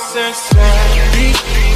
process.